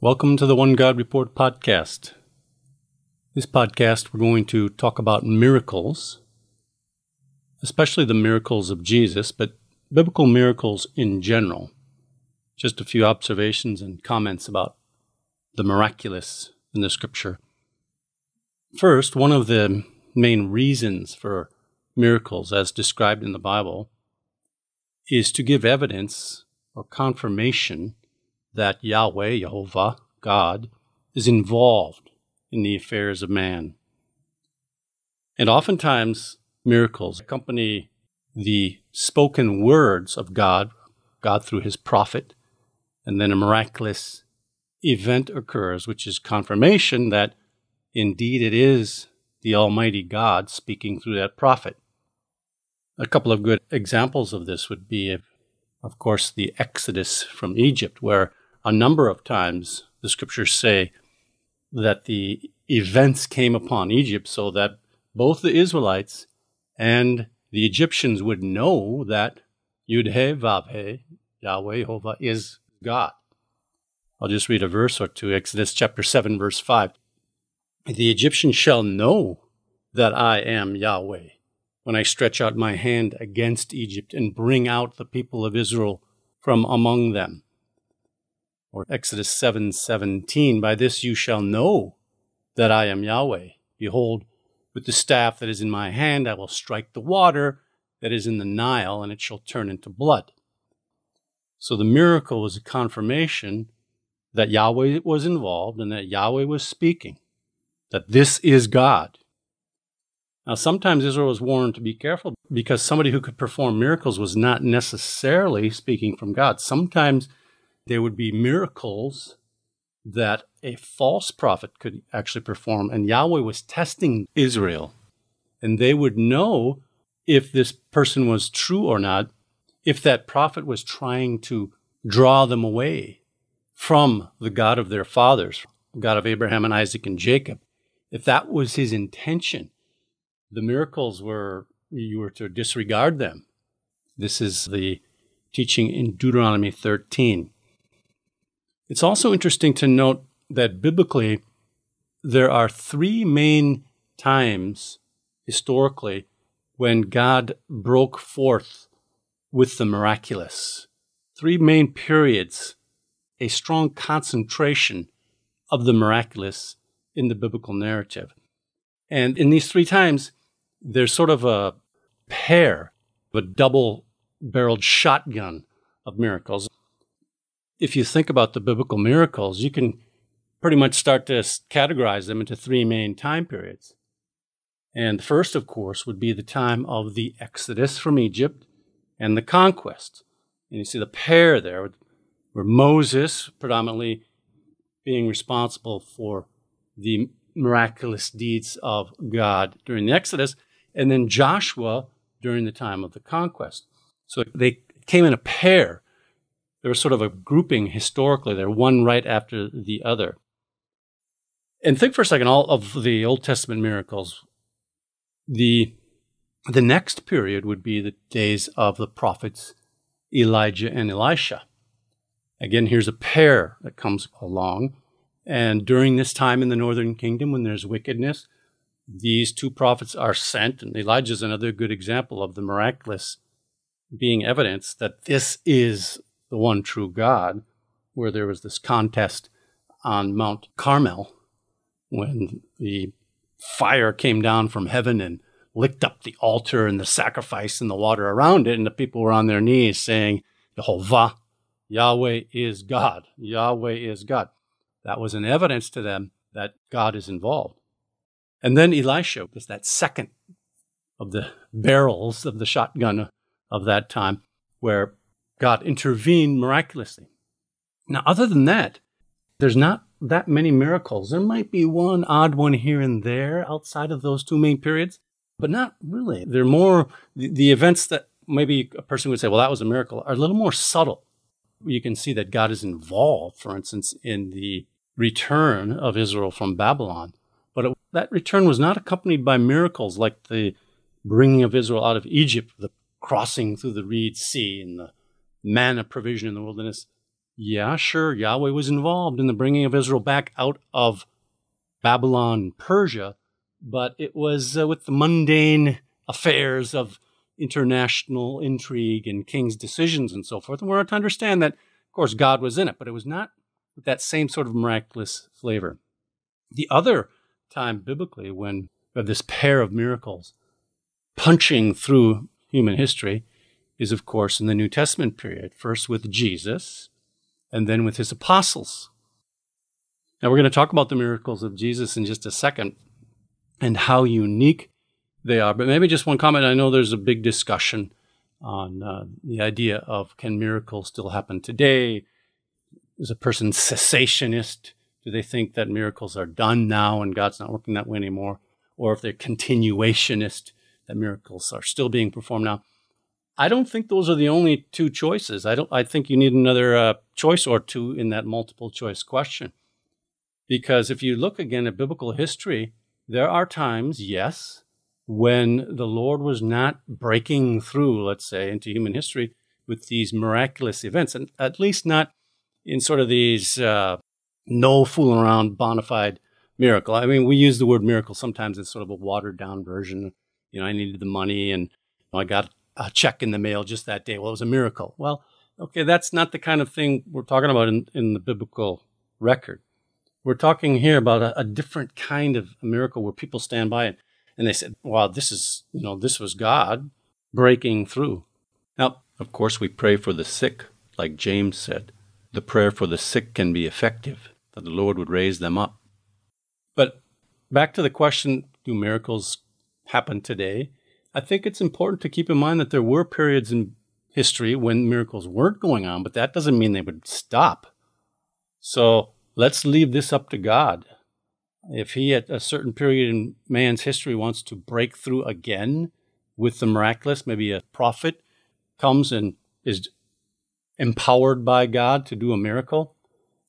Welcome to the One God Report podcast. This podcast, we're going to talk about miracles, especially the miracles of Jesus, but biblical miracles in general. Just a few observations and comments about the miraculous in the scripture. First, one of the main reasons for miracles, as described in the Bible, is to give evidence or confirmation that Yahweh, Jehovah, God, is involved in the affairs of man. And oftentimes, miracles accompany the spoken words of God, God through his prophet, and then a miraculous event occurs, which is confirmation that indeed it is the Almighty God speaking through that prophet. A couple of good examples of this would be, of course, the Exodus from Egypt, where a number of times the scriptures say that the events came upon Egypt so that both the Israelites and the Egyptians would know that Yud-He, Vav-He, Yahweh, Jehovah, is God. I'll just read a verse or two, Exodus chapter 7, verse 5. The Egyptians shall know that I am Yahweh when I stretch out my hand against Egypt and bring out the people of Israel from among them or Exodus 7:17, by this you shall know that I am Yahweh. Behold, with the staff that is in my hand I will strike the water that is in the Nile and it shall turn into blood. So the miracle was a confirmation that Yahweh was involved and that Yahweh was speaking, that this is God. Now, sometimes Israel was warned to be careful because somebody who could perform miracles was not necessarily speaking from God. Sometimes there would be miracles that a false prophet could actually perform. And Yahweh was testing Israel. And they would know if this person was true or not, if that prophet was trying to draw them away from the God of their fathers, God of Abraham and Isaac and Jacob. If that was his intention, the miracles were, you were to disregard them. This is the teaching in Deuteronomy 13. It's also interesting to note that biblically, there are three main times historically when God broke forth with the miraculous. Three main periods, a strong concentration of the miraculous in the biblical narrative. And in these three times, there's sort of a pair, of a double barreled shotgun of miracles if you think about the biblical miracles, you can pretty much start to categorize them into three main time periods. And the first, of course, would be the time of the Exodus from Egypt and the conquest. And you see the pair there, where Moses, predominantly being responsible for the miraculous deeds of God during the Exodus, and then Joshua during the time of the conquest. So they came in a pair there was sort of a grouping historically there, one right after the other. And think for a second, all of the Old Testament miracles, the the next period would be the days of the prophets Elijah and Elisha. Again, here's a pair that comes along. And during this time in the northern kingdom, when there's wickedness, these two prophets are sent. And Elijah is another good example of the miraculous being evidence that this is the one true God, where there was this contest on Mount Carmel when the fire came down from heaven and licked up the altar and the sacrifice and the water around it, and the people were on their knees saying, Jehovah, Yahweh is God. Yahweh is God. That was an evidence to them that God is involved. And then Elisha was that second of the barrels of the shotgun of that time, where God intervened miraculously. Now, other than that, there's not that many miracles. There might be one odd one here and there outside of those two main periods, but not really. They're more, the, the events that maybe a person would say, well, that was a miracle, are a little more subtle. You can see that God is involved, for instance, in the return of Israel from Babylon. But it, that return was not accompanied by miracles like the bringing of Israel out of Egypt, the crossing through the Reed Sea, and the manna provision in the wilderness. yeah, sure, Yahweh was involved in the bringing of Israel back out of Babylon, Persia, but it was uh, with the mundane affairs of international intrigue and king's decisions and so forth. And we're to understand that, of course, God was in it, but it was not with that same sort of miraculous flavor. The other time biblically when have this pair of miracles punching through human history is, of course, in the New Testament period, first with Jesus and then with his apostles. Now, we're going to talk about the miracles of Jesus in just a second and how unique they are. But maybe just one comment. I know there's a big discussion on uh, the idea of can miracles still happen today? Is a person cessationist? Do they think that miracles are done now and God's not working that way anymore? Or if they're continuationist, that miracles are still being performed now? I don't think those are the only two choices. I don't. I think you need another uh, choice or two in that multiple choice question, because if you look again at biblical history, there are times, yes, when the Lord was not breaking through, let's say, into human history with these miraculous events, and at least not in sort of these uh, no fooling around bona fide miracle. I mean, we use the word miracle sometimes as sort of a watered down version. You know, I needed the money and I got a check in the mail just that day. Well, it was a miracle. Well, okay, that's not the kind of thing we're talking about in, in the biblical record. We're talking here about a, a different kind of miracle where people stand by it and they said, wow, this is, you know, this was God breaking through. Now, of course, we pray for the sick, like James said. The prayer for the sick can be effective, that the Lord would raise them up. But back to the question do miracles happen today? I think it's important to keep in mind that there were periods in history when miracles weren't going on, but that doesn't mean they would stop. So let's leave this up to God. If he at a certain period in man's history wants to break through again with the miraculous, maybe a prophet comes and is empowered by God to do a miracle,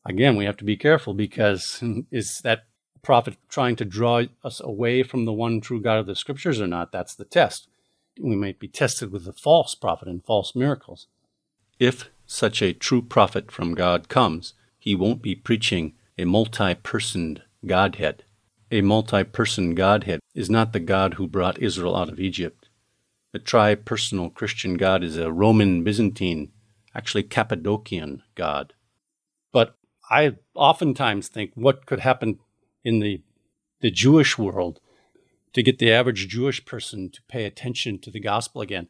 again, we have to be careful because is that prophet trying to draw us away from the one true God of the scriptures or not? That's the test. We might be tested with a false prophet and false miracles. If such a true prophet from God comes, he won't be preaching a multi personed Godhead. A multi person Godhead is not the God who brought Israel out of Egypt. The tri personal Christian God is a Roman Byzantine, actually Cappadocian God. But I oftentimes think what could happen in the, the Jewish world to get the average Jewish person to pay attention to the gospel again.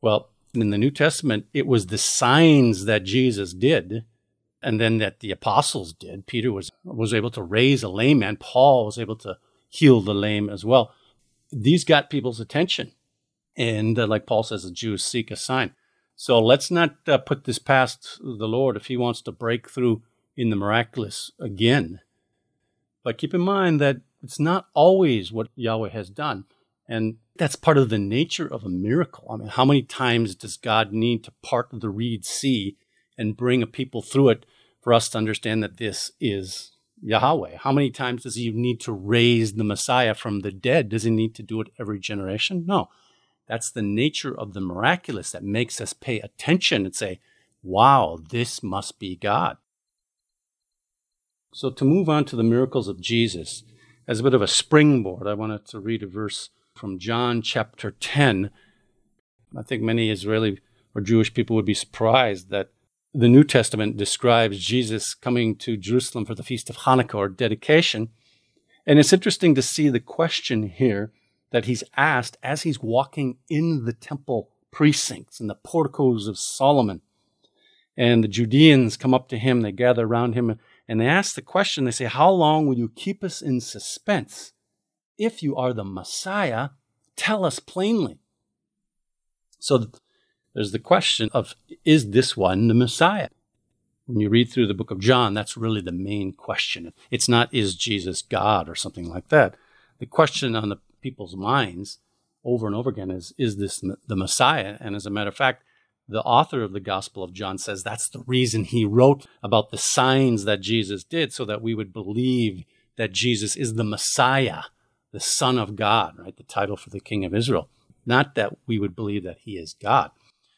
Well, in the New Testament, it was the signs that Jesus did and then that the apostles did. Peter was, was able to raise a lame man. Paul was able to heal the lame as well. These got people's attention. And uh, like Paul says, the Jews seek a sign. So let's not uh, put this past the Lord if he wants to break through in the miraculous again. But keep in mind that it's not always what Yahweh has done. And that's part of the nature of a miracle. I mean, how many times does God need to part the Reed Sea and bring a people through it for us to understand that this is Yahweh? How many times does he need to raise the Messiah from the dead? Does he need to do it every generation? No. That's the nature of the miraculous that makes us pay attention and say, wow, this must be God. So, to move on to the miracles of Jesus, as a bit of a springboard, I wanted to read a verse from John chapter 10. I think many Israeli or Jewish people would be surprised that the New Testament describes Jesus coming to Jerusalem for the Feast of Hanukkah or dedication. And it's interesting to see the question here that he's asked as he's walking in the temple precincts and the porticos of Solomon. And the Judeans come up to him, they gather around him, and they ask the question they say, How long will you keep us in suspense? If you are the Messiah, tell us plainly. So there's the question of is this one the Messiah? When you read through the book of John, that's really the main question. It's not is Jesus God or something like that. The question on the people's minds over and over again is is this the Messiah? And as a matter of fact, the author of the Gospel of John says that's the reason he wrote about the signs that Jesus did so that we would believe that Jesus is the Messiah, the Son of God, right? The title for the King of Israel. Not that we would believe that he is God.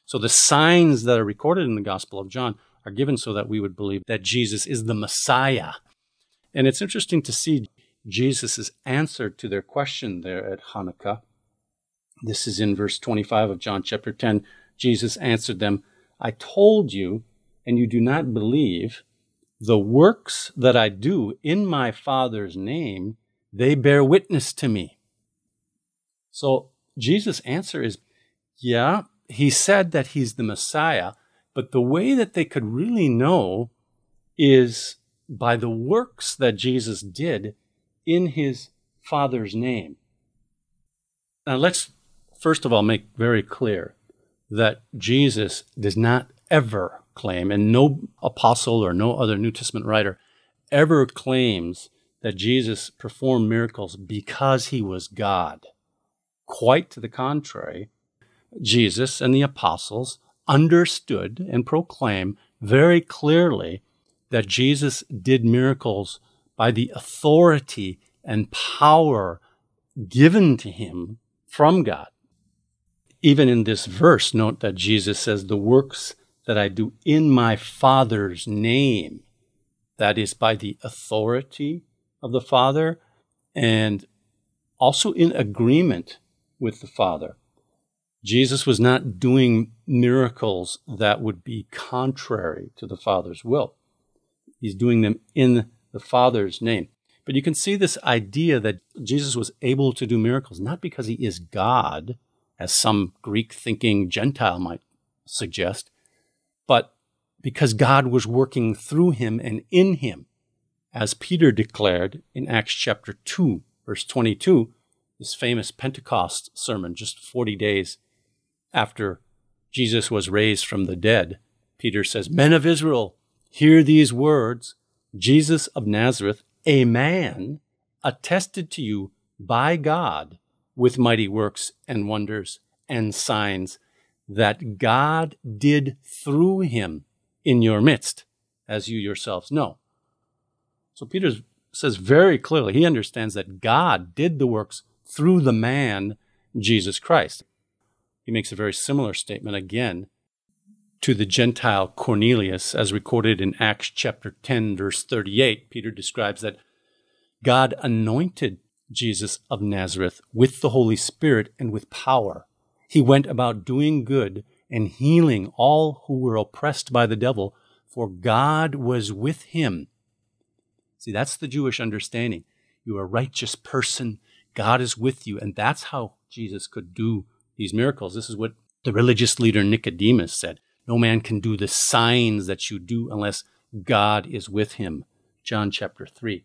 So the signs that are recorded in the Gospel of John are given so that we would believe that Jesus is the Messiah. And it's interesting to see Jesus' answer to their question there at Hanukkah. This is in verse 25 of John chapter 10. Jesus answered them, I told you, and you do not believe. The works that I do in my Father's name, they bear witness to me. So Jesus' answer is, yeah, he said that he's the Messiah, but the way that they could really know is by the works that Jesus did in his Father's name. Now, let's first of all make very clear that Jesus does not ever claim, and no apostle or no other New Testament writer ever claims that Jesus performed miracles because he was God. Quite to the contrary, Jesus and the apostles understood and proclaimed very clearly that Jesus did miracles by the authority and power given to him from God. Even in this verse, note that Jesus says, The works that I do in my Father's name, that is by the authority of the Father and also in agreement with the Father. Jesus was not doing miracles that would be contrary to the Father's will. He's doing them in the Father's name. But you can see this idea that Jesus was able to do miracles not because he is God, as some Greek thinking Gentile might suggest, but because God was working through him and in him. As Peter declared in Acts chapter 2, verse 22, this famous Pentecost sermon, just 40 days after Jesus was raised from the dead, Peter says, Men of Israel, hear these words Jesus of Nazareth, a man attested to you by God with mighty works and wonders and signs that God did through him in your midst, as you yourselves know. So Peter says very clearly, he understands that God did the works through the man, Jesus Christ. He makes a very similar statement again to the Gentile Cornelius, as recorded in Acts chapter 10, verse 38. Peter describes that God anointed Jesus of Nazareth with the Holy Spirit and with power. He went about doing good and healing all who were oppressed by the devil, for God was with him. See, that's the Jewish understanding. You're a righteous person. God is with you. And that's how Jesus could do these miracles. This is what the religious leader Nicodemus said. No man can do the signs that you do unless God is with him. John chapter 3.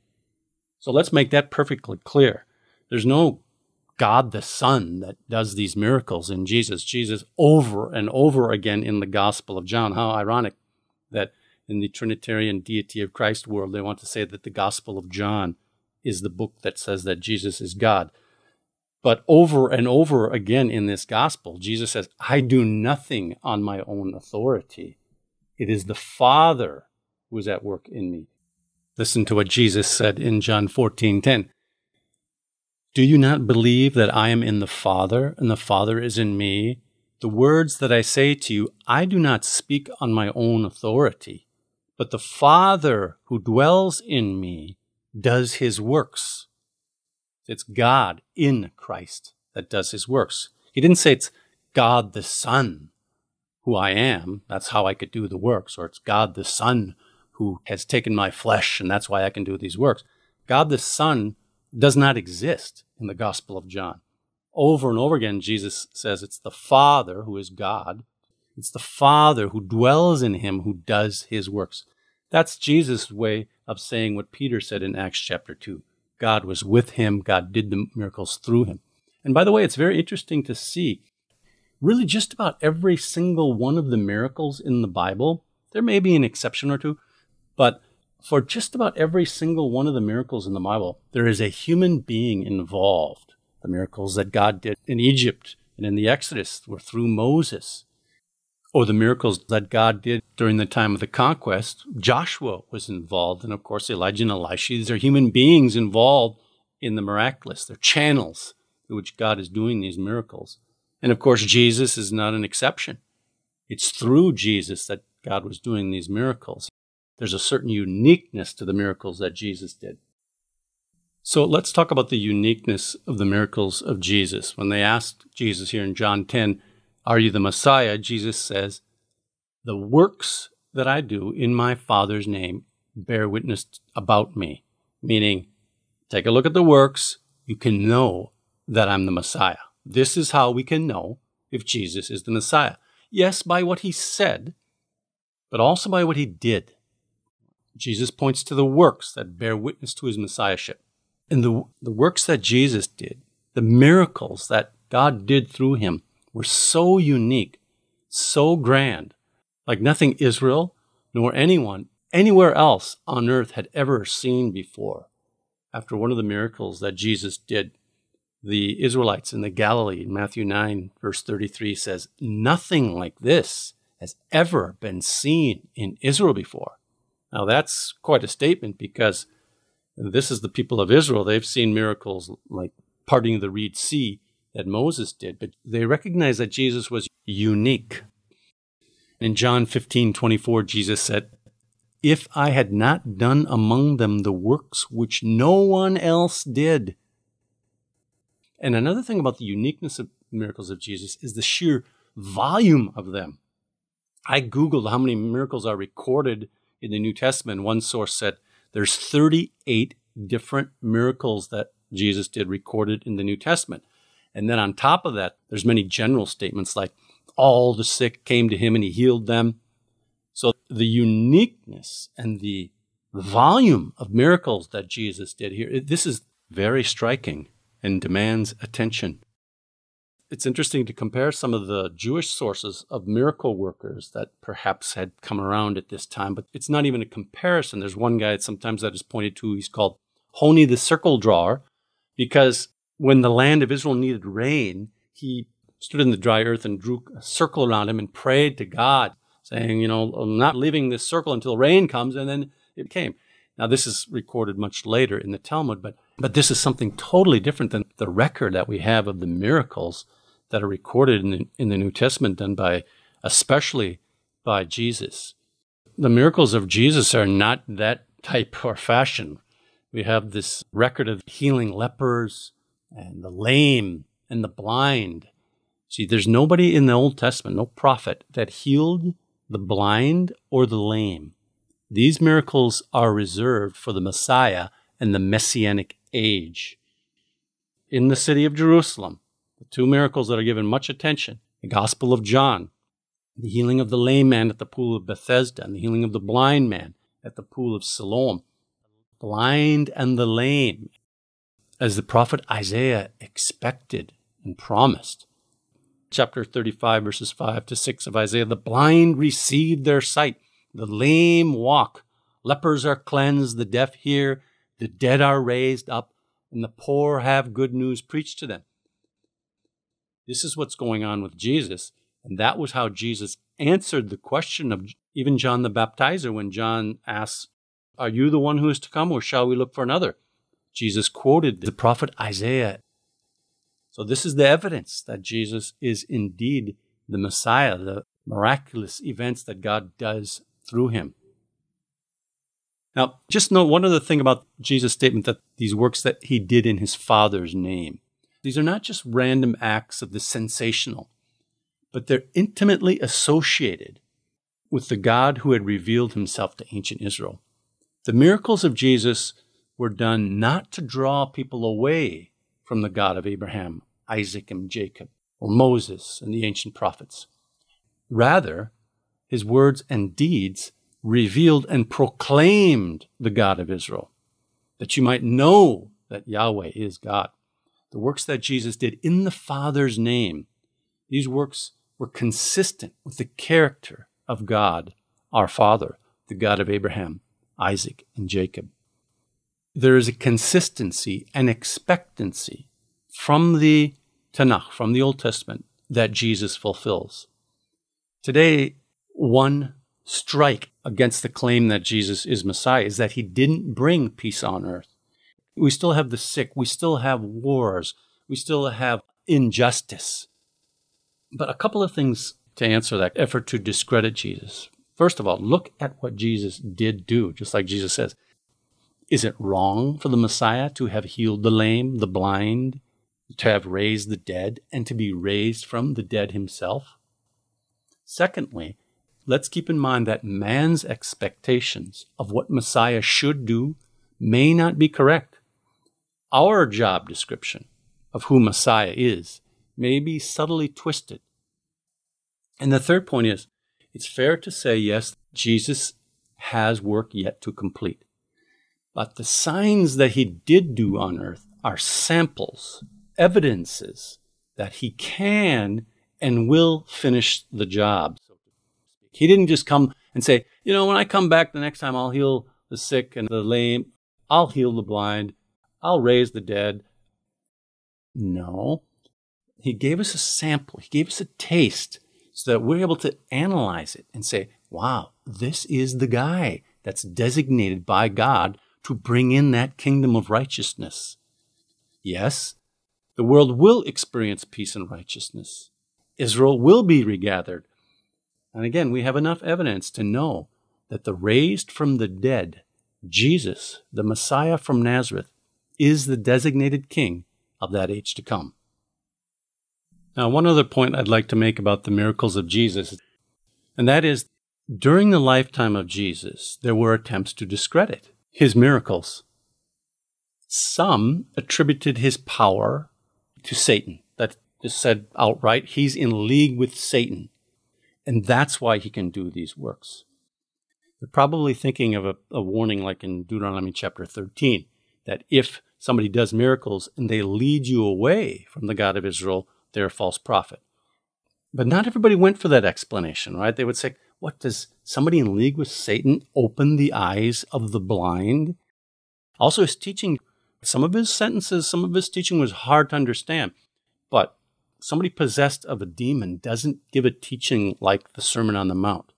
So let's make that perfectly clear. There's no God the Son that does these miracles in Jesus. Jesus over and over again in the Gospel of John. How ironic that in the Trinitarian deity of Christ world, they want to say that the Gospel of John is the book that says that Jesus is God. But over and over again in this gospel, Jesus says, I do nothing on my own authority. It is the Father who is at work in me. Listen to what Jesus said in John 14 10. Do you not believe that I am in the Father and the Father is in me? The words that I say to you, I do not speak on my own authority, but the Father who dwells in me does his works. It's God in Christ that does his works. He didn't say it's God the Son who I am. That's how I could do the works. Or it's God the Son who has taken my flesh and that's why I can do these works. God the Son does not exist in the Gospel of John. Over and over again, Jesus says it's the Father who is God. It's the Father who dwells in him who does his works. That's Jesus' way of saying what Peter said in Acts chapter 2. God was with him. God did the miracles through him. And by the way, it's very interesting to see really just about every single one of the miracles in the Bible. There may be an exception or two, but for just about every single one of the miracles in the Bible, there is a human being involved. The miracles that God did in Egypt and in the Exodus were through Moses or the miracles that God did during the time of the conquest, Joshua was involved. And of course, Elijah and Elisha, these are human beings involved in the miraculous. They're channels through which God is doing these miracles. And of course, Jesus is not an exception. It's through Jesus that God was doing these miracles. There's a certain uniqueness to the miracles that Jesus did. So let's talk about the uniqueness of the miracles of Jesus. When they asked Jesus here in John 10, Are you the Messiah? Jesus says, The works that I do in my Father's name bear witness about me. Meaning, take a look at the works, you can know that I'm the Messiah. This is how we can know if Jesus is the Messiah. Yes, by what he said, but also by what he did. Jesus points to the works that bear witness to his messiahship. And the, the works that Jesus did, the miracles that God did through him, were so unique, so grand, like nothing Israel nor anyone anywhere else on earth had ever seen before. After one of the miracles that Jesus did, the Israelites in the Galilee in Matthew 9, verse 33 says, Nothing like this has ever been seen in Israel before. Now, that's quite a statement because this is the people of Israel. They've seen miracles like parting the Reed Sea that Moses did, but they recognize that Jesus was unique. In John 15 24, Jesus said, If I had not done among them the works which no one else did. And another thing about the uniqueness of miracles of Jesus is the sheer volume of them. I Googled how many miracles are recorded in the New Testament. One source said there's 38 different miracles that Jesus did recorded in the New Testament. And then on top of that, there's many general statements like all the sick came to him and he healed them. So the uniqueness and the volume of miracles that Jesus did here, this is very striking and demands attention it's interesting to compare some of the Jewish sources of miracle workers that perhaps had come around at this time, but it's not even a comparison. There's one guy sometimes that is pointed to, he's called Honi the circle drawer, because when the land of Israel needed rain, he stood in the dry earth and drew a circle around him and prayed to God, saying, You know, I'm not leaving this circle until rain comes, and then it came. Now, this is recorded much later in the Talmud, but, but this is something totally different than the record that we have of the miracles that are recorded in the, in the New Testament done by, especially by Jesus. The miracles of Jesus are not that type or fashion. We have this record of healing lepers and the lame and the blind. See, there's nobody in the Old Testament, no prophet, that healed the blind or the lame. These miracles are reserved for the Messiah and the Messianic age. In the city of Jerusalem, the two miracles that are given much attention the Gospel of John, the healing of the lame man at the pool of Bethesda, and the healing of the blind man at the pool of Siloam. Blind and the lame, as the prophet Isaiah expected and promised. Chapter 35, verses 5 to 6 of Isaiah the blind receive their sight, the lame walk, lepers are cleansed, the deaf hear, the dead are raised up, and the poor have good news preached to them. This is what's going on with Jesus. And that was how Jesus answered the question of even John the Baptizer when John asks, Are you the one who is to come, or shall we look for another? Jesus quoted the prophet Isaiah. So, this is the evidence that Jesus is indeed the Messiah, the miraculous events that God does through him. Now, just note one other thing about Jesus' statement that these works that he did in his Father's name. These are not just random acts of the sensational, but they're intimately associated with the God who had revealed himself to ancient Israel. The miracles of Jesus were done not to draw people away from the God of Abraham, Isaac, and Jacob, or Moses and the ancient prophets. Rather, his words and deeds revealed and proclaimed the God of Israel, that you might know that Yahweh is God the works that Jesus did in the Father's name, these works were consistent with the character of God, our Father, the God of Abraham, Isaac, and Jacob. There is a consistency and expectancy from the Tanakh, from the Old Testament, that Jesus fulfills. Today, one strike against the claim that Jesus is Messiah is that he didn't bring peace on earth. We still have the sick. We still have wars. We still have injustice. But a couple of things to answer that effort to discredit Jesus. First of all, look at what Jesus did do, just like Jesus says. Is it wrong for the Messiah to have healed the lame, the blind, to have raised the dead, and to be raised from the dead himself? Secondly, let's keep in mind that man's expectations of what Messiah should do may not be correct. Our job description of who Messiah is may be subtly twisted. And the third point is it's fair to say, yes, Jesus has work yet to complete. But the signs that he did do on earth are samples, evidences that he can and will finish the job. He didn't just come and say, you know, when I come back the next time, I'll heal the sick and the lame, I'll heal the blind, I'll raise the dead. No. He gave us a sample, he gave us a taste so that we're able to analyze it and say, wow, this is the guy that's designated by God to bring in that kingdom of righteousness. Yes, the world will experience peace and righteousness. Israel will be regathered. And again, we have enough evidence to know that the raised from the dead, Jesus, the Messiah from Nazareth, is the designated king of that age to come. Now, one other point I'd like to make about the miracles of Jesus, and that is during the lifetime of Jesus, there were attempts to discredit his miracles. Some attributed his power to Satan. That is said outright. He's in league with Satan. And that's why he can do these works. They're probably thinking of a, a warning like in Deuteronomy chapter 13 that if somebody does miracles and they lead you away from the God of Israel, they're a false prophet. But not everybody went for that explanation, right? They would say, what does somebody in league with Satan open the eyes of the blind? Also, his teaching, some of his sentences, some of his teaching was hard to understand. But somebody possessed of a demon doesn't give a teaching like the Sermon on the Mount.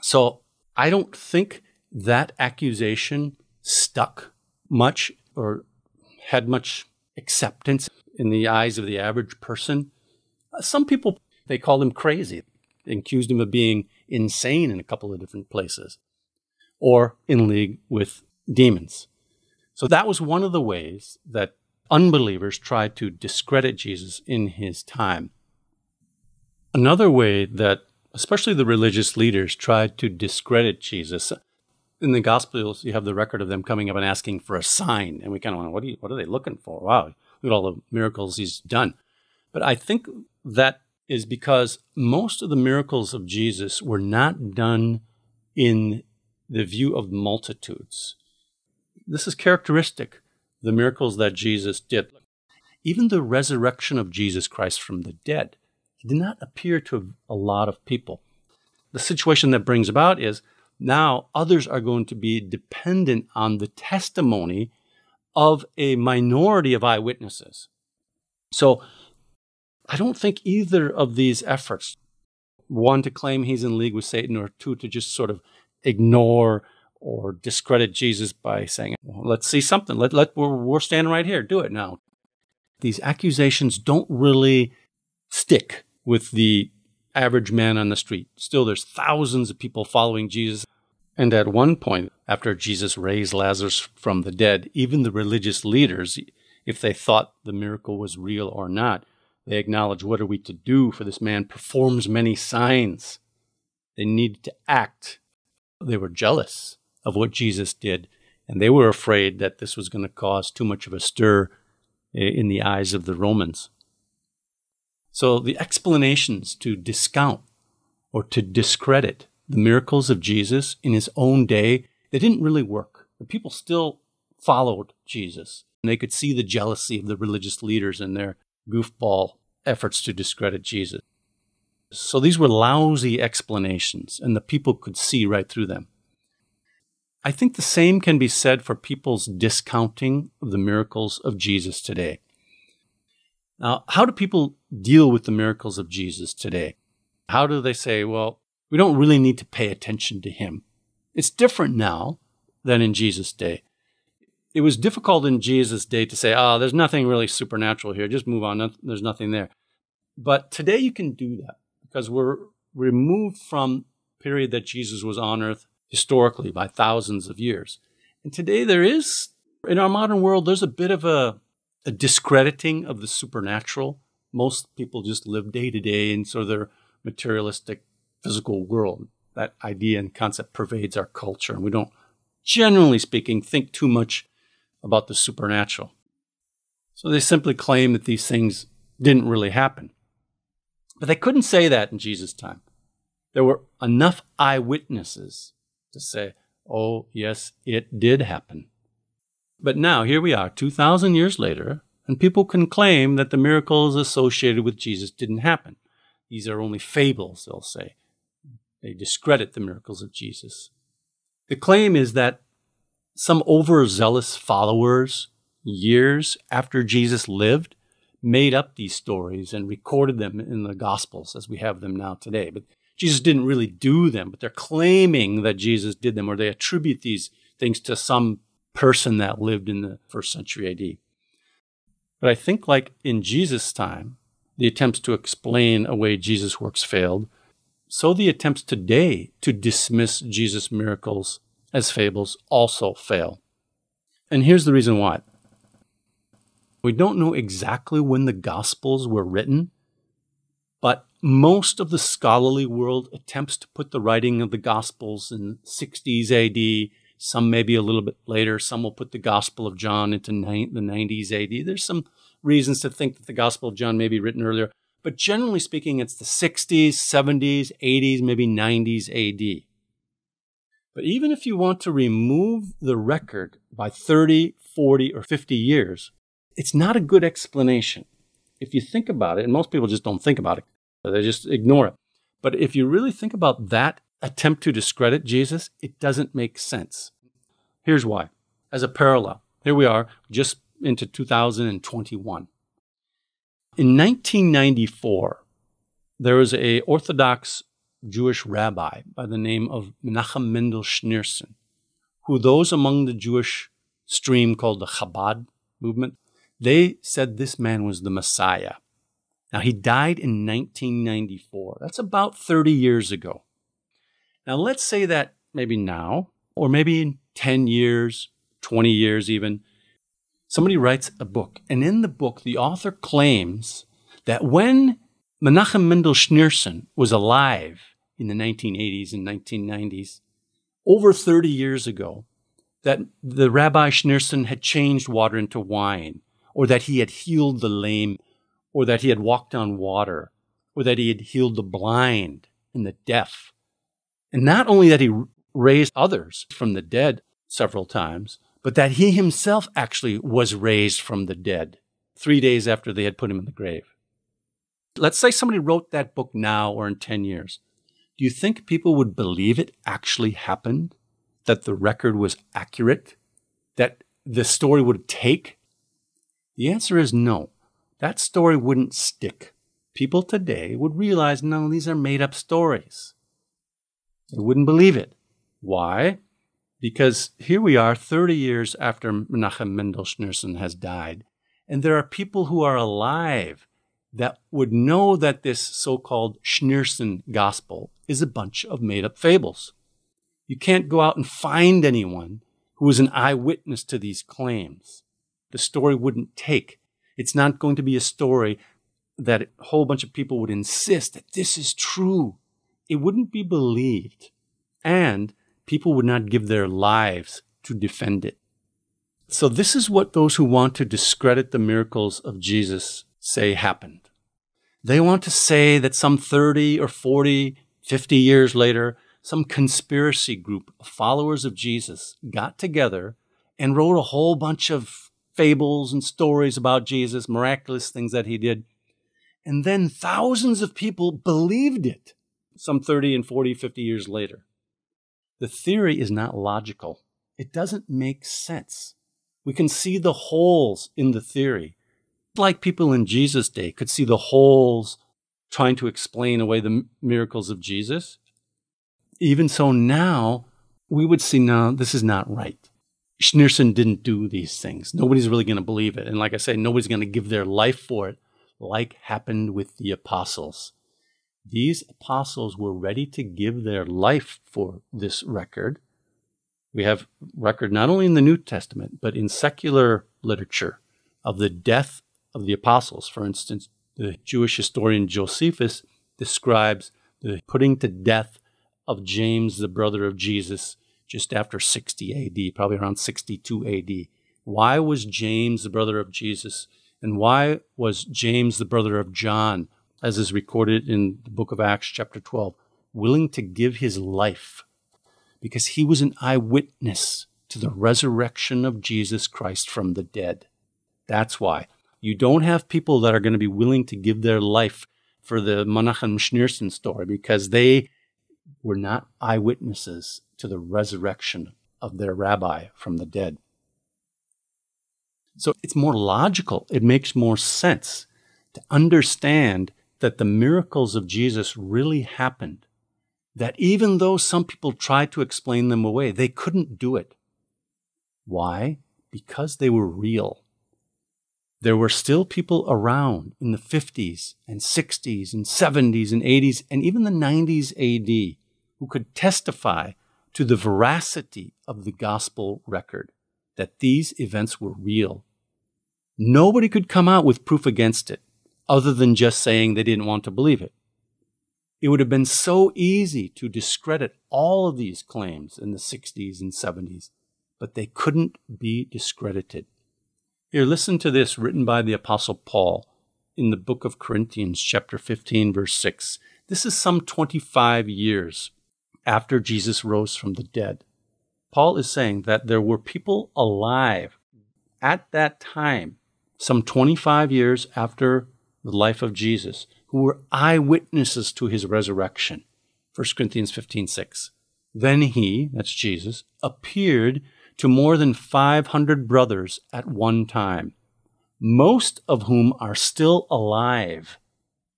So I don't think that accusation stuck much or had much acceptance in the eyes of the average person. Uh, some people, they called him crazy, they accused him of being insane in a couple of different places or in league with demons. So that was one of the ways that unbelievers tried to discredit Jesus in his time. Another way that especially the religious leaders tried to discredit Jesus in the Gospels, you have the record of them coming up and asking for a sign, and we kind of went, "What are you, What are they looking for? Wow, look at all the miracles he's done." But I think that is because most of the miracles of Jesus were not done in the view of multitudes. This is characteristic the miracles that Jesus did. Even the resurrection of Jesus Christ from the dead did not appear to a lot of people. The situation that brings about is now others are going to be dependent on the testimony of a minority of eyewitnesses. So I don't think either of these efforts, one to claim he's in league with Satan, or two to just sort of ignore or discredit Jesus by saying, well, let's see something. Let, let, we're, we're standing right here. Do it now. These accusations don't really stick with the average man on the street. Still, there's thousands of people following Jesus. And at one point, after Jesus raised Lazarus from the dead, even the religious leaders, if they thought the miracle was real or not, they acknowledged, What are we to do? For this man performs many signs. They needed to act. They were jealous of what Jesus did, and they were afraid that this was going to cause too much of a stir eh, in the eyes of the Romans. So the explanations to discount or to discredit the miracles of Jesus in his own day, they didn't really work. The people still followed Jesus. And they could see the jealousy of the religious leaders and their goofball efforts to discredit Jesus. So these were lousy explanations, and the people could see right through them. I think the same can be said for people's discounting of the miracles of Jesus today. Now, how do people deal with the miracles of Jesus today? How do they say, well, we don't really need to pay attention to him? It's different now than in Jesus' day. It was difficult in Jesus' day to say, oh, there's nothing really supernatural here. Just move on. There's nothing there. But today you can do that because we're removed from period that Jesus was on earth historically by thousands of years. And today there is, in our modern world, there's a bit of a, a discrediting of the supernatural. Most people just live day to day in sort of their materialistic physical world. That idea and concept pervades our culture, and we don't, generally speaking, think too much about the supernatural. So they simply claim that these things didn't really happen. But they couldn't say that in Jesus' time. There were enough eyewitnesses to say, oh, yes, it did happen. But now, here we are, 2,000 years later, and people can claim that the miracles associated with Jesus didn't happen. These are only fables, they'll say. They discredit the miracles of Jesus. The claim is that some overzealous followers, years after Jesus lived, made up these stories and recorded them in the Gospels as we have them now today. But Jesus didn't really do them, but they're claiming that Jesus did them, or they attribute these things to some person that lived in the first century AD. But I think, like in Jesus' time, the attempts to explain away Jesus' works failed. So the attempts today to dismiss Jesus' miracles as fables also fail. And here's the reason why. We don't know exactly when the Gospels were written, but most of the scholarly world attempts to put the writing of the Gospels in 60s AD. Some maybe a little bit later. Some will put the Gospel of John into ni- the 90s AD. There's some reasons to think that the Gospel of John may be written earlier, but generally speaking, it's the 60s, 70s, 80s, maybe 90s AD. But even if you want to remove the record by 30, 40, or 50 years, it's not a good explanation. If you think about it, and most people just don't think about it, they just ignore it. But if you really think about that attempt to discredit Jesus, it doesn't make sense. Here's why. As a parallel, here we are, just into 2021. In 1994, there was a Orthodox Jewish rabbi by the name of Menachem Mendel Schneerson, who those among the Jewish stream called the Chabad movement they said this man was the Messiah. Now, he died in 1994. That's about 30 years ago. Now, let's say that maybe now, or maybe in 10 years, 20 years even, somebody writes a book. And in the book, the author claims that when Menachem Mendel Schneerson was alive in the 1980s and 1990s, over 30 years ago, that the Rabbi Schneerson had changed water into wine or that he had healed the lame, or that he had walked on water, or that he had healed the blind and the deaf. And not only that he raised others from the dead several times, but that he himself actually was raised from the dead three days after they had put him in the grave. Let's say somebody wrote that book now or in 10 years. Do you think people would believe it actually happened? That the record was accurate? That the story would take the answer is no. That story wouldn't stick. People today would realize no, these are made up stories. They wouldn't believe it. Why? Because here we are 30 years after Menachem Mendel Schneerson has died, and there are people who are alive that would know that this so called Schneerson gospel is a bunch of made up fables. You can't go out and find anyone who is an eyewitness to these claims the story wouldn't take. It's not going to be a story that a whole bunch of people would insist that this is true. It wouldn't be believed. And people would not give their lives to defend it. So, this is what those who want to discredit the miracles of Jesus say happened. They want to say that some 30 or 40, 50 years later, some conspiracy group of followers of Jesus got together and wrote a whole bunch of fables and stories about Jesus, miraculous things that he did. And then thousands of people believed it some 30 and 40, 50 years later. The theory is not logical. It doesn't make sense. We can see the holes in the theory. Like people in Jesus' day could see the holes trying to explain away the miracles of Jesus. Even so, now we would see, no, this is not right. Schneerson didn't do these things. Nobody's really going to believe it. And like I say, nobody's going to give their life for it, like happened with the apostles. These apostles were ready to give their life for this record. We have record not only in the New Testament, but in secular literature of the death of the apostles. For instance, the Jewish historian Josephus describes the putting to death of James, the brother of Jesus, just after 60 AD, probably around 62 AD. Why was James the brother of Jesus? And why was James the brother of John, as is recorded in the book of Acts, chapter 12, willing to give his life? Because he was an eyewitness to the resurrection of Jesus Christ from the dead. That's why. You don't have people that are going to be willing to give their life for the Menachem Schneerson story because they were not eyewitnesses to the resurrection of their rabbi from the dead. So it's more logical. It makes more sense to understand that the miracles of Jesus really happened. That even though some people tried to explain them away, they couldn't do it. Why? Because they were real. There were still people around in the 50s and 60s and 70s and 80s and even the 90s AD who could testify to the veracity of the gospel record, that these events were real. Nobody could come out with proof against it other than just saying they didn't want to believe it. It would have been so easy to discredit all of these claims in the 60s and 70s, but they couldn't be discredited. Here, listen to this written by the Apostle Paul in the book of Corinthians, chapter 15, verse 6. This is some 25 years after Jesus rose from the dead. Paul is saying that there were people alive at that time, some 25 years after the life of Jesus, who were eyewitnesses to his resurrection. 1 Corinthians 15 6. Then he, that's Jesus, appeared to more than 500 brothers at one time, most of whom are still alive,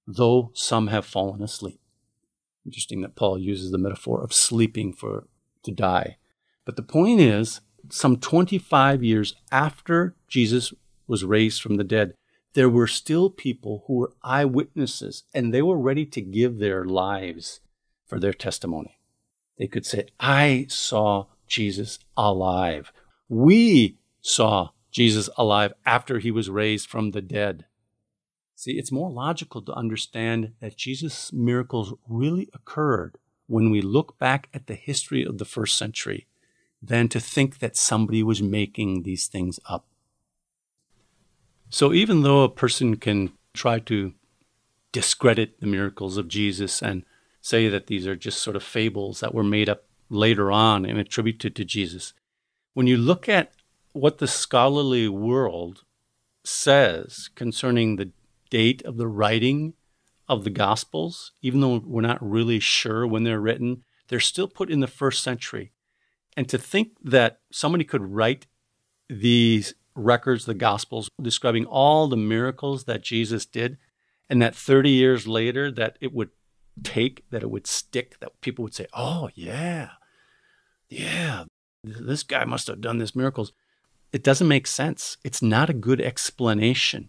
though some have fallen asleep. Interesting that Paul uses the metaphor of sleeping for to die. But the point is, some 25 years after Jesus was raised from the dead, there were still people who were eyewitnesses and they were ready to give their lives for their testimony. They could say, I saw Jesus alive. We saw Jesus alive after he was raised from the dead. See, it's more logical to understand that Jesus' miracles really occurred when we look back at the history of the first century than to think that somebody was making these things up. So, even though a person can try to discredit the miracles of Jesus and say that these are just sort of fables that were made up later on and attributed to Jesus, when you look at what the scholarly world says concerning the date of the writing of the Gospels, even though we're not really sure when they're written, they're still put in the first century. And to think that somebody could write these records, the Gospels, describing all the miracles that Jesus did, and that 30 years later that it would take, that it would stick, that people would say, oh, yeah, yeah, this guy must have done these miracles. It doesn't make sense. It's not a good explanation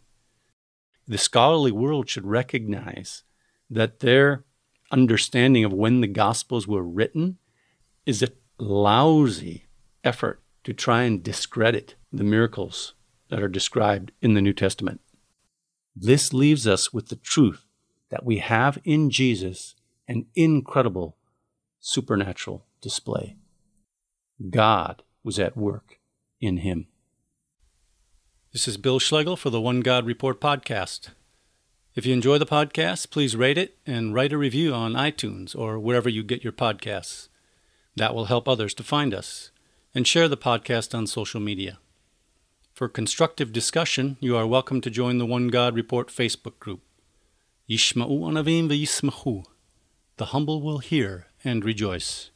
the scholarly world should recognize that their understanding of when the Gospels were written is a lousy effort to try and discredit the miracles that are described in the New Testament. This leaves us with the truth that we have in Jesus an incredible supernatural display. God was at work in him. This is Bill Schlegel for the One God Report podcast. If you enjoy the podcast, please rate it and write a review on iTunes or wherever you get your podcasts. That will help others to find us. And share the podcast on social media. For constructive discussion, you are welcome to join the One God Report Facebook group. Yishma'u anavim v'yismachu. The humble will hear and rejoice.